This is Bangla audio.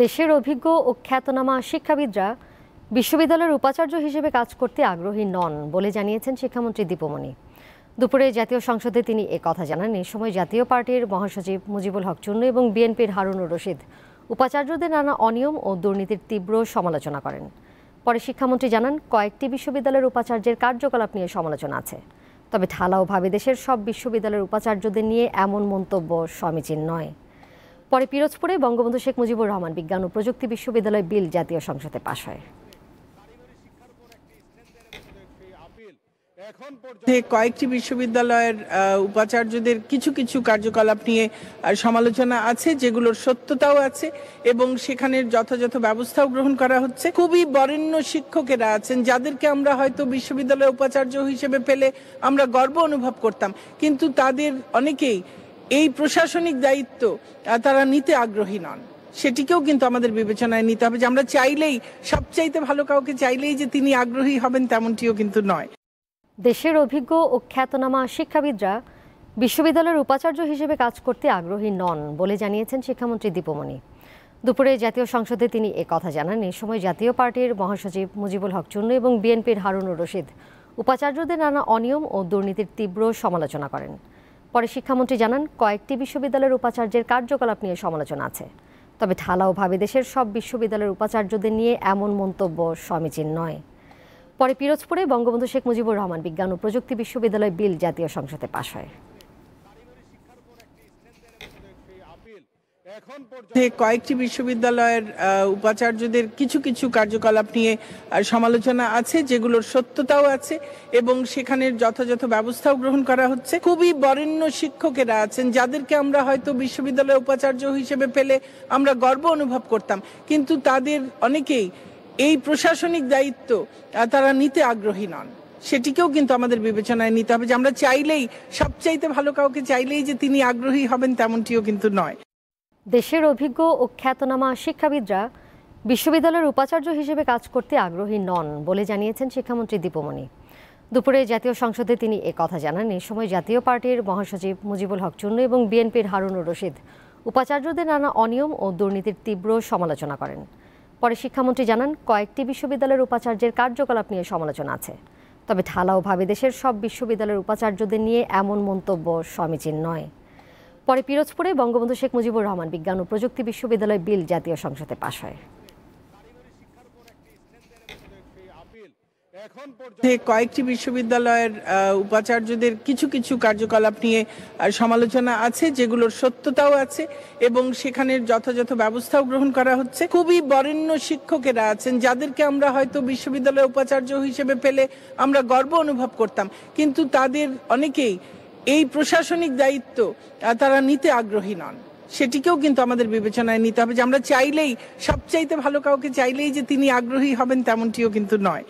দেশের অভিজ্ঞ ও খ্যাতনামা শিক্ষাবিদরা বিশ্ববিদ্যালয়ের উপাচার্য হিসেবে কাজ করতে আগ্রহী নন বলে জানিয়েছেন শিক্ষামন্ত্রী দীপমণি। দুপুরে জাতীয় সংসদে তিনি এ কথা জানান। এ সময় জাতীয় পার্টির মহাসচিব মুজিবুল হক চুন্নু এবং বিএনপির হারুনুর রশিদ উপাচার্যদের নানা অনিয়ম ও দুর্নীতির তীব্র সমালোচনা করেন। পরে শিক্ষামন্ত্রী জানান, কয়েকটি বিশ্ববিদ্যালয়ের উপাচার্যের কার্যকলাপ নিয়ে সমালোচনা আছে। তবে ঢালাওভাবে দেশের সব বিশ্ববিদ্যালয়ের উপাচার্যদের নিয়ে এমন মন্তব্য সমীচীন নয়। পরে পিরোজপুরে বঙ্গবন্ধু শেখ মুজিবুর রহমান বিজ্ঞান ও প্রযুক্তি বিশ্ববিদ্যালয় বিল জাতীয় সংসদে পাশ হয়। কয়েকটি বিশ্ববিদ্যালয়ের উপাচার্যদের কিছু কিছু কার্যকলাপ নিয়ে সমালোচনা আছে, যেগুলোর সত্যতাও আছে, এবং সেখানে যথাযথ ব্যবস্থাও গ্রহণ করা হচ্ছে। খুবই বরেণ্য শিক্ষকেরা আছেন, যাদেরকে আমরা হয়তো বিশ্ববিদ্যালয়ের উপাচার্য হিসেবে পেলে আমরা গর্ব অনুভব করতাম। কিন্তু তাদের অনেকেই এই প্রশাসনিক দায়িত্ব তারা নিতে আগ্রহী নন। সেটিকেও কিন্তু আমাদের বিবেচনায় নিতে হবে যে আমরা চাইলেই, সবচাইতে ভালো কাউকে চাইলেই যে তিনি আগ্রহী হবেন তেমনটিও কিন্তু নয়। দেশের অভিজ্ঞ ও খ্যাতনামা শিক্ষাবিদরা বিশ্ববিদ্যালয়ের উপাচার্য হিসেবে কাজ করতে আগ্রহী নন বলে জানিয়েছেন শিক্ষামন্ত্রী দীপমণি। দুপুরে জাতীয় সংসদে তিনি এ কথা জানান। এ সময় জাতীয় পার্টির মহাসচিব মুজিবুল হক চুন্নু এবং বিএনপির হারুনুর রশিদ উপাচার্যদের নানা অনিয়ম ও দুর্নীতির তীব্র সমালোচনা করেন। পরে শিক্ষামন্ত্রী জানান, কয়েকটি বিশ্ববিদ্যালয়ের উপাচার্যের কার্যকলাপ নিয়ে সমালোচনা আছে। তবে ঢালাওভাবে দেশের সব বিশ্ববিদ্যালয়ের উপাচার্যদের নিয়ে এমন মন্তব্য সমীচীন নয়। পরে পিরোজপুরে বঙ্গবন্ধু শেখ মুজিবুর রহমান বিজ্ঞান ও প্রযুক্তি বিশ্ববিদ্যালয় বিল জাতীয় সংসদে পাশ হয়। কয়েকটি বিশ্ববিদ্যালয়ের উপাচার্যদের কিছু কিছু কার্যকলাপ নিয়ে সমালোচনা আছে, যেগুলোর সত্যতাও আছে, এবং সেখানে যথাযথ ব্যবস্থাও গ্রহণ করা হচ্ছে। খুবই বরেণ্য শিক্ষকেরা আছেন, যাদেরকে আমরা হয়তো বিশ্ববিদ্যালয়ের উপাচার্য হিসেবে পেলে আমরা গর্ব অনুভব করতাম, কিন্তু তাদের অনেকেই এই প্রশাসনিক দায়িত্ব তারা নিতে আগ্রহী নন। সেটিকেও কিন্তু আমাদের বিবেচনায় নিতে হবে যে আমরা চাইলেই, সবচাইতে ভালো কাউকে চাইলেই যে তিনি আগ্রহী হবেন, তেমনটিও কিন্তু নয়। দেশের অভিজ্ঞ ও খ্যাতনামা শিক্ষাবিদরা বিশ্ববিদ্যালয়ের উপাচার্য হিসেবে কাজ করতে আগ্রহী নন বলে জানিয়েছেন শিক্ষামন্ত্রী দীপমণি। দুপুরে জাতীয় সংসদে তিনি এ কথা জানান। এ সময় জাতীয় পার্টির মহাসচিব মুজিবুল হক চুন্নু এবং বিএনপির হারুনুর রশিদ উপাচার্যদের নানা অনিয়ম ও দুর্নীতির তীব্র সমালোচনা করেন। পরে শিক্ষামন্ত্রী জানান, কয়েকটি বিশ্ববিদ্যালয়ের উপাচার্যের কার্যকলাপ নিয়ে সমালোচনা আছে। তবে ঢালাওভাবে দেশের সব বিশ্ববিদ্যালয়ের উপাচার্যদের নিয়ে এমন মন্তব্য সমীচীন নয়। পরে পিরোজপুরে বঙ্গবন্ধু শেখ মুজিবুর রহমান বিজ্ঞান ও প্রযুক্তি বিশ্ববিদ্যালয় বিল জাতীয় সংসদে পাশ হয়। কয়েকটি বিশ্ববিদ্যালয়ের উপাচার্যদের কিছু কিছু কার্যকলাপ নিয়ে সমালোচনা আছে, যেগুলোর সত্যতাও আছে এবং সেখানে যথাযথ ব্যবস্থাও গ্রহণ করা হচ্ছে। খুবই বরেণ্য শিক্ষকেরা আছেন, যাদেরকে আমরা হয়তো বিশ্ববিদ্যালয়ের উপাচার্য হিসেবে পেলে আমরা গর্ব অনুভব করতাম। কিন্তু তাদের অনেকেই এই প্রশাসনিক দায়িত্ব তারা নিতে আগ্রহী নন। সেটিকেও কিন্তু আমাদের বিবেচনায় নিতে হবে যে আমরা চাইলেই, সবচাইতে ভালো কাউকে চাইলেই যে তিনি আগ্রহী হবেন তেমনটিও কিন্তু নয়।